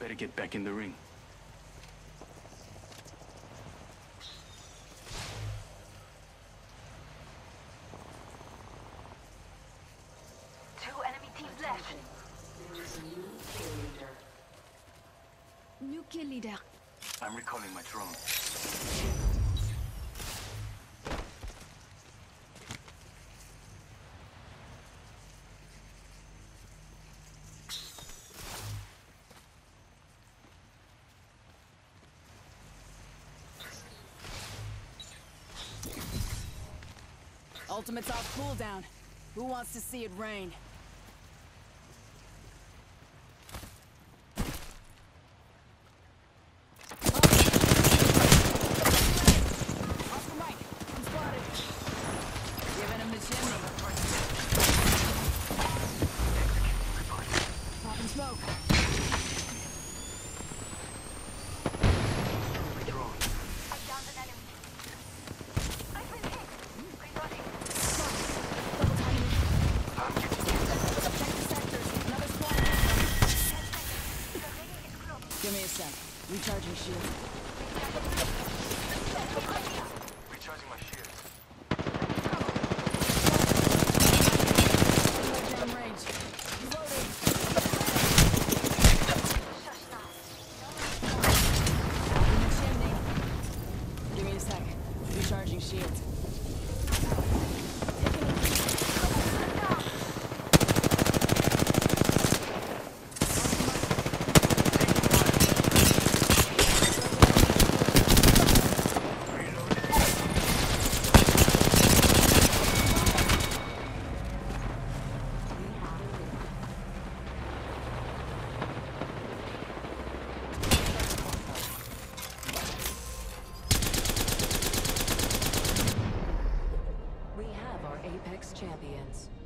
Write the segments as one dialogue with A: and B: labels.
A: better get back in the ring.
B: Two enemy teams left. New kill leader.
A: I'm recalling my drone.
C: Ultimate's off cooldown. Who wants to see it rain? Oscar Mike, I'm spotted. Giving him the chimney. Popping smoke.
B: I downed an enemy. I've been hit. Reloading.
C: Double timing. Check the sectors. Another squad.
B: The ring is closed.
C: Give me a sec. Recharging shield.
A: Recharging my shields.
C: Jam range. Reloading.
B: Shush now.
C: In the chimney. Give me a sec. Recharging shield.
D: We have Apex champions.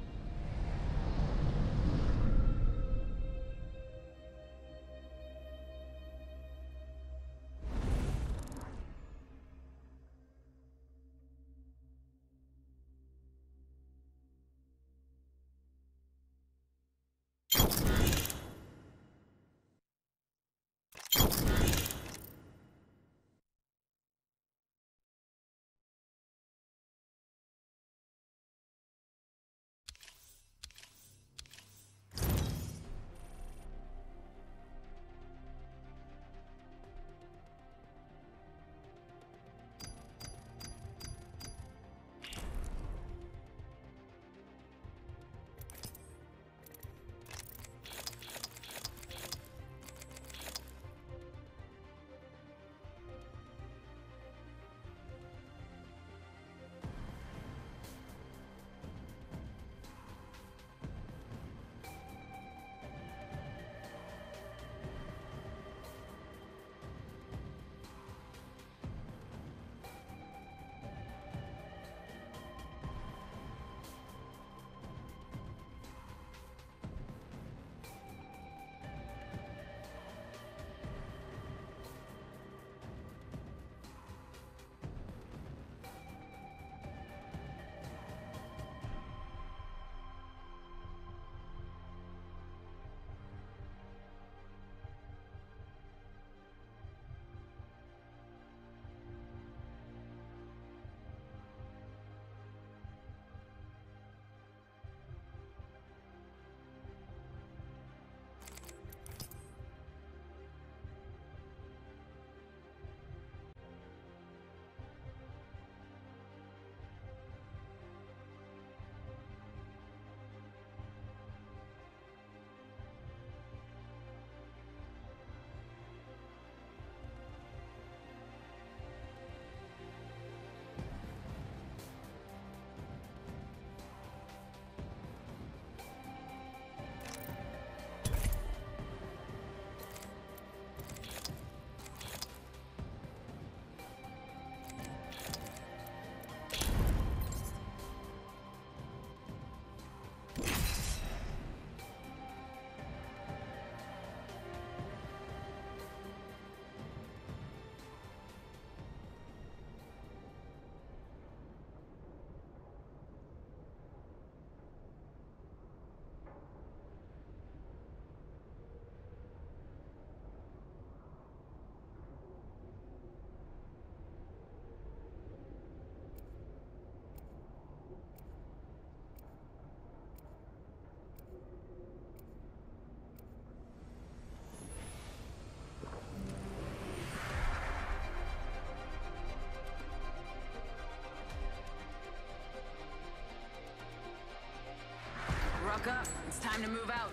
C: Buck up. It's time to move out.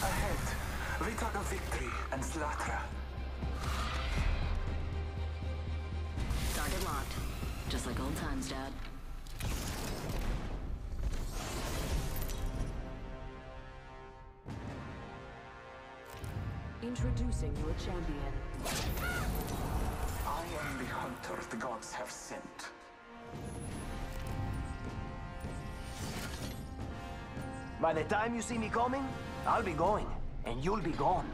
E: Ahead, we talk of victory and slaughter.
F: Target locked. Just like old times, Dad.
D: Introducing your champion.
E: I am the hunter the gods have sent.
G: By the time you see me coming, I'll be going, and you'll be gone.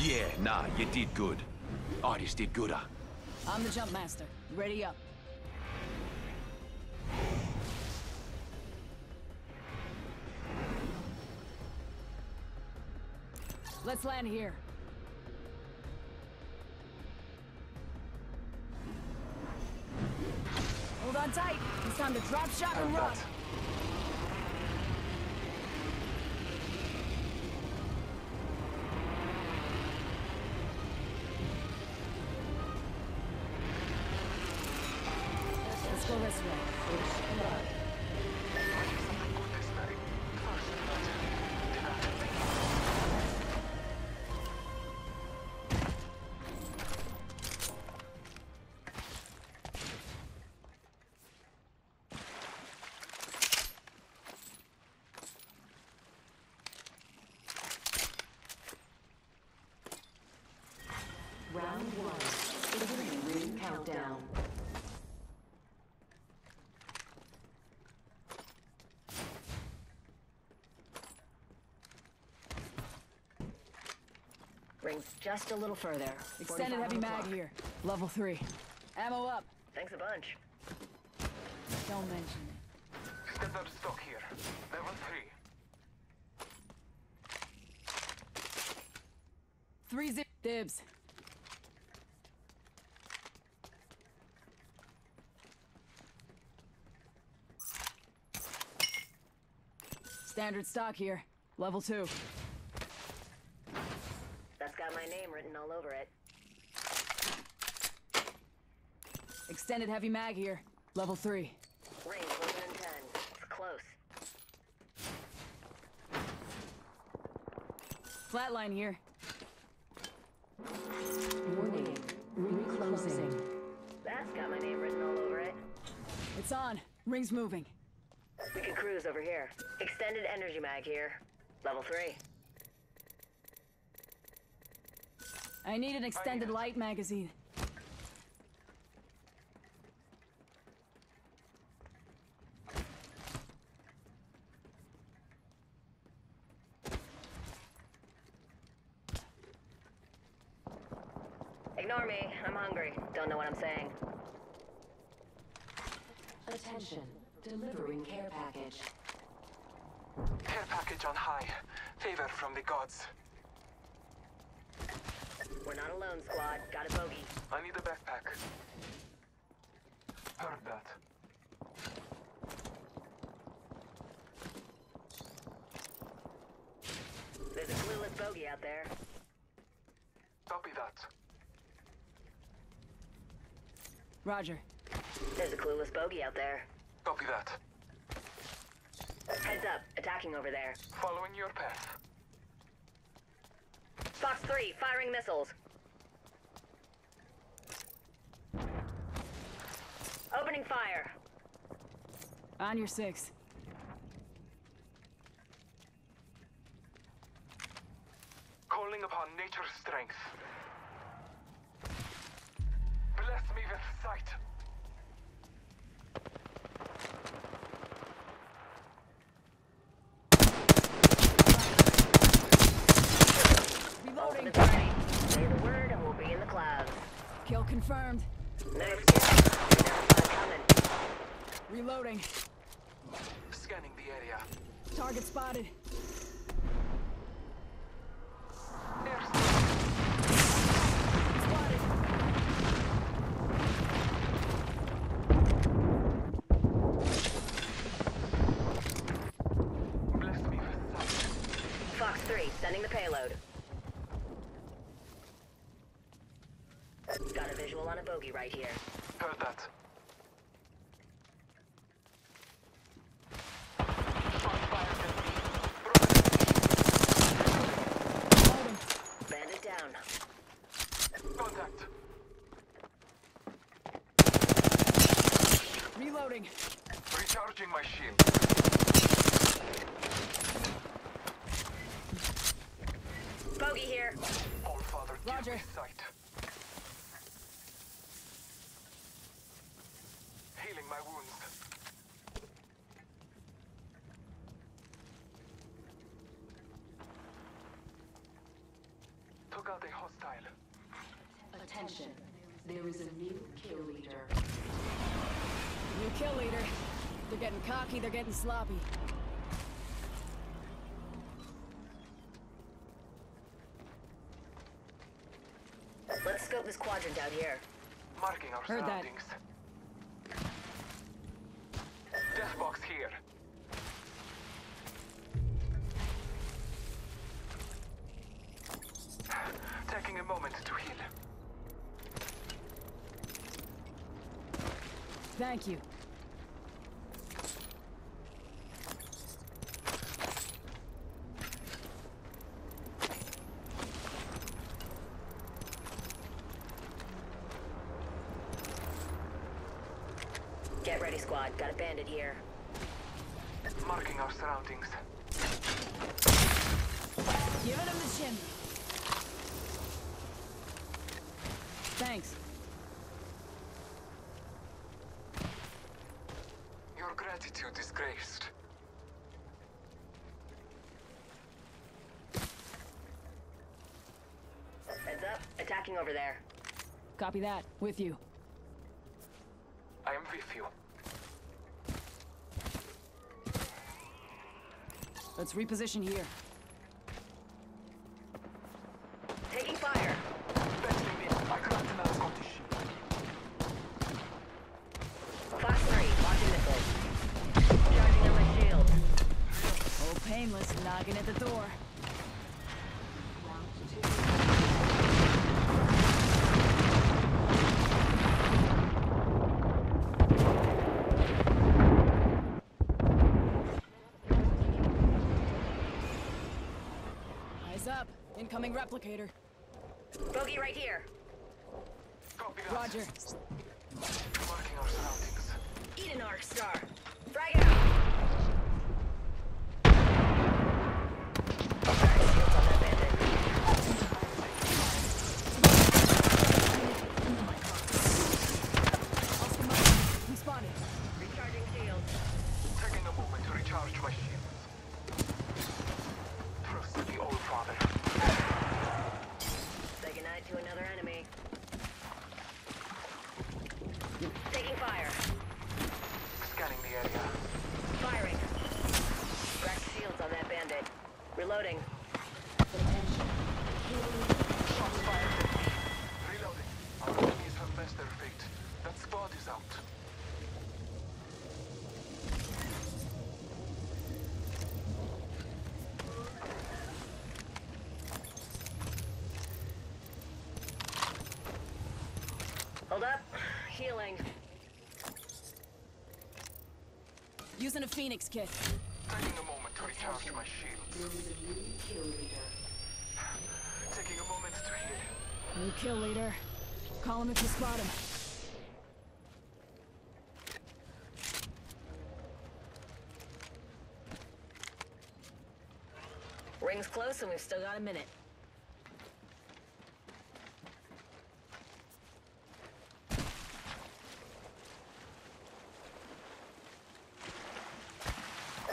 H: Yeah, nah, you did good. Artis did gooder. Ah.
C: I'm the jump master. Ready up. Let's land here. It's time to drop shot and run.
F: Rings just a little further.
C: Extended heavy mag here. Level three. Ammo up.
F: Thanks a bunch.
C: Don't mention it.
E: Standard stock here. Level 3.
C: Three zip dibs. Standard stock here. Level two.
F: That's got my name written all over it.
C: Extended heavy mag here. Level three.
F: Range wasn't 10. It's close.
C: Flatline here.
D: Warning. Ring closing.
F: That's got my name written all over it.
C: It's on. Ring's moving.
F: We can cruise over here. Extended energy mag here. Level 3.
C: I need an extended light magazine.
F: Ignore me. I'm hungry. Don't know what I'm saying.
D: Attention. Delivering care package.
E: Care package on high. Favor from the gods.
F: We're not alone, squad. Got a bogey.
E: I need a backpack. Heard that.
F: There's a clueless bogey out there.
E: Copy that.
C: Roger.
F: There's a clueless bogey out there.
E: Copy that.
F: Heads up. Attacking over there.
E: Following your path.
F: Fox 3, firing missiles. Opening fire.
C: On your six.
E: Calling upon nature's strength. Bless me with sight.
C: Reloading.
F: Say the word and we'll be in the clouds.
C: Kill confirmed.
F: Nice kill. We never saw it coming.
C: Reloading.
E: Scanning the area.
C: Target spotted. Spotted.
E: Bless me with sight.
F: Fox 3, sending the payload. Got a visual on a bogey right here.
E: Heard that. Shots fired at me.
C: Loading.
F: Bandit down.
E: Contact.
C: Reloading.
E: Recharging my shield.
F: Bogey here.
E: All father, give
C: Roger.
E: me sight. Healing my wounds. Took out a hostile.
D: Attention. There is a new kill leader.
C: New kill leader. They're getting cocky, they're getting sloppy.
F: Let's scope this quadrant out here.
E: Marking our
C: Heard that.
E: surroundings. Death box here.
C: Thank you.
F: Get ready, squad. Got a bandit here.
E: Marking our surroundings.
C: Giving him the chimney. Thanks.
E: Your gratitude is graced.
F: Heads up. Attacking over there.
C: Copy that. With you.
E: I am with you.
C: Let's reposition here. Incoming replicator.
F: Bogey right here.
E: Copy that.
C: Roger.
E: Marking our surroundings.
F: Eat an arc star. Frag out. Alright, shields on that bandit.
C: Oscar Mike. We spotted.
F: Recharging shields.
E: Taking a moment to recharge my shields. Trust the Old Father.
F: Say goodnight to another enemy. Taking fire.
E: Scanning the area.
F: Firing. Cracked shields on that bandit. Reloading.
E: Shots fired at me. Reloading. Our enemies have messed their fate. That squad is out.
F: Hold up. Healing.
C: Using a Phoenix kit.
E: Taking a moment to recharge my shield.
D: There is a new kill leader.
E: Taking a moment to heal.
C: New kill leader. Call him if you spot him.
F: Ring's close and we've still got a minute.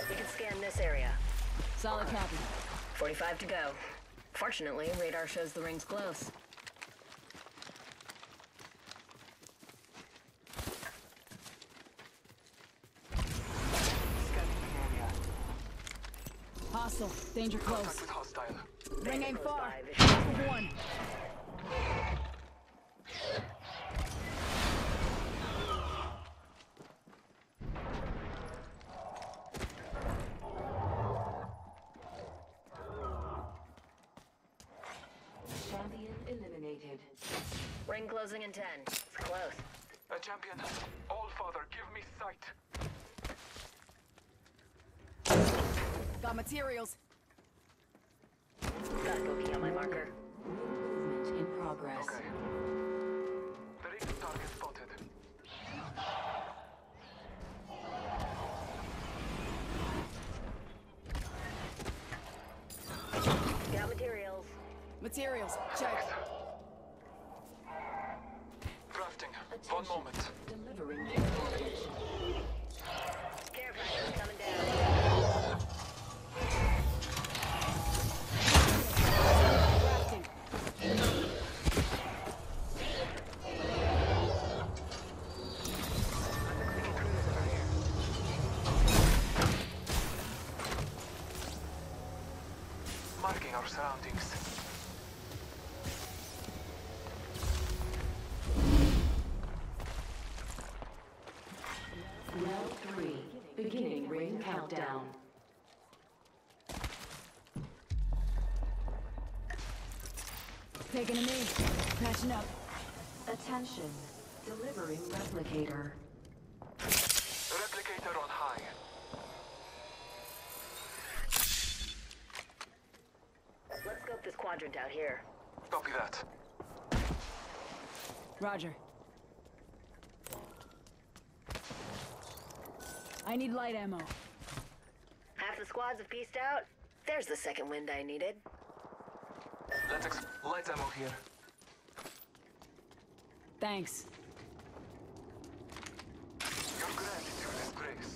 F: We can scan this area.
C: Solid copy.
F: 45 to go. Fortunately, radar shows the ring's close.
E: Scanning the area.
C: Hostile. Danger close. Ring aim
F: Close
C: far.
F: by, visual.
C: With one.
D: Champion eliminated.
F: Ring closing in 10. It's close.
E: A champion. All father, give me sight.
C: Got materials.
F: Got a bogey on my marker.
D: Movement in progress.
E: Okay. There is a target spotted.
F: Got materials.
C: Materials. Check.
E: One moment.
D: Delivering care.
F: Care package coming down.
E: Marking our surroundings.
D: Attention. Delivering replicator.
E: Replicator on high.
F: Let's scope this quadrant out here.
E: Copy that.
C: Roger. I need light ammo.
F: Half the squads have pieced out. There's the second wind I needed.
E: Let's ex- light ammo here.
C: Thanks.
E: Your gratitude is grace.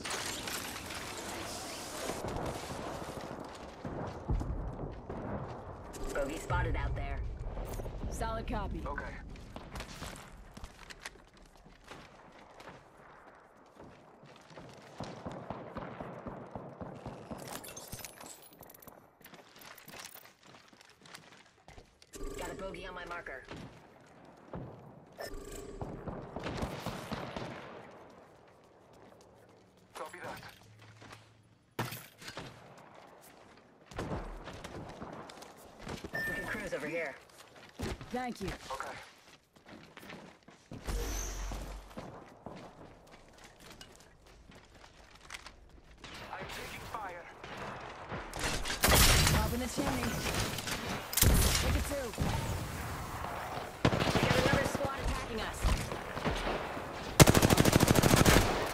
F: Bogey spotted out there.
C: Solid copy.
E: Okay.
F: Got a bogey on my marker.
E: Copy that.
F: We can cruise over here.
C: Thank you.
E: Okay. I'm taking fire.
C: The chimney. Take it two.
F: We got another squad attacking us.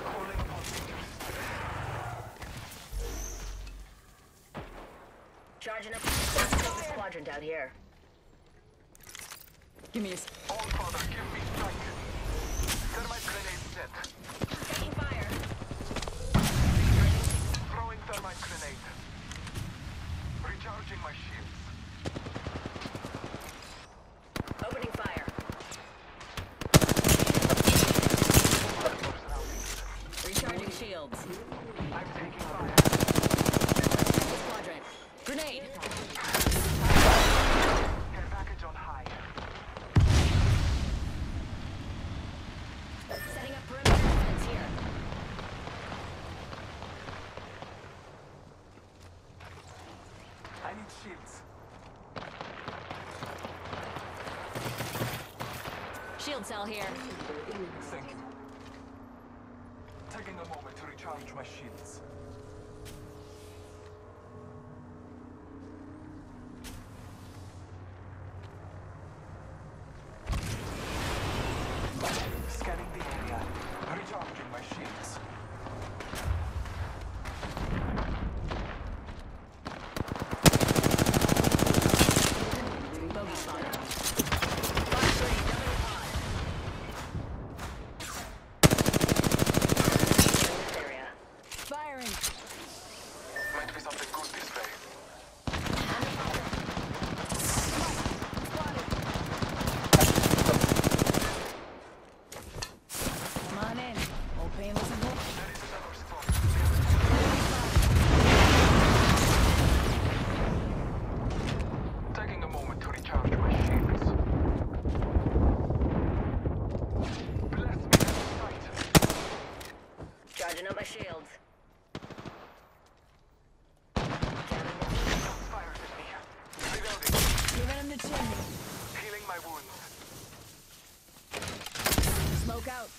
E: Calling upon fingers.
F: Charging up. Let's scope this quadrant out here.
C: Give me a. s-
E: All father, give me sight. Thermite grenade set.
F: Taking fire.
E: Throwing thermite grenade. Recharging my shields.
F: Opening fire.
E: Mark our surroundings.
C: Recharging shields.
E: I'm taking fire.
C: This quadrant. Grenade.
E: Care package on high.
F: Setting up perimeter defense here.
E: I need shields.
C: Shield cell here.
E: Thank you. Taking a moment to recharge my shields. Scanning the area. Recharging my shields.
C: Bogey spotted.
F: Fire three, jumping the pod. In this area.
C: Firing.
E: Might be something good this way.
C: Come on in. Old painless and bull.
E: There is another spot. Taking a moment to recharge my shields. Bless me with sight.
F: Charging up my shields.
E: Shots fired at me. Reloading.
C: Giving him the chimney.
E: Healing my wounds.
C: Smoke out.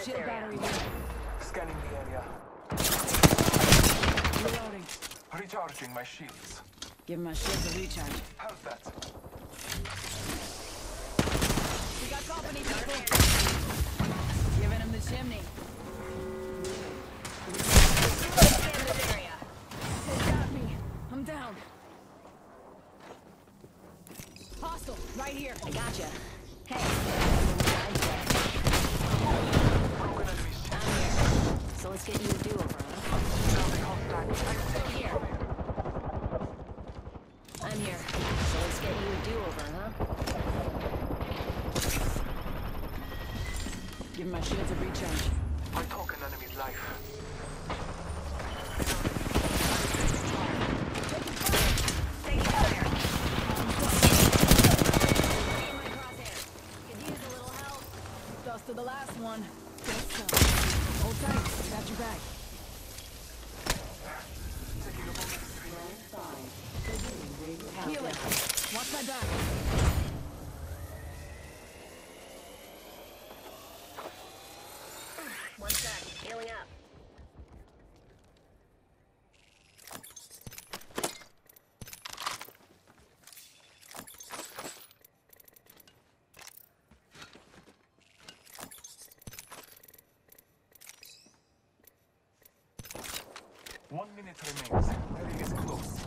F: This
C: Shield
F: area.
C: battery here.
E: Scanning the area.
C: Reloading.
E: Recharging my shields.
C: Give my shields a recharge.
E: How's that?
C: We got company, people. Giving him the chimney.
F: Scan this area.
C: They got me. I'm down. Hostile, right here.
F: I gotcha.
C: My shields a recharge.
E: I took an enemy's life.
F: Taking fire. In my crosshairs. Could use a little help.
C: Dust to the last one. Hold tight. Got your back.
E: Taking a moment to breathe.
C: Healing. Watch my back.
E: Minute remains. The ring is close.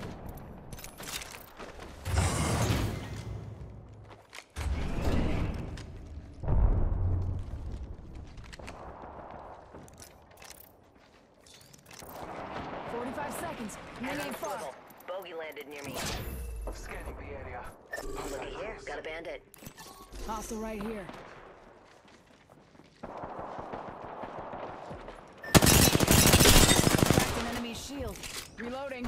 C: Forty-five seconds. Ring ain't far.
F: Approval. Bogey landed near me.
E: Scanning the area.
F: Looky here. Got a bandit.
C: Hostile right here. Cracked an enemy shield. Reloading.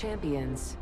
D: Champions.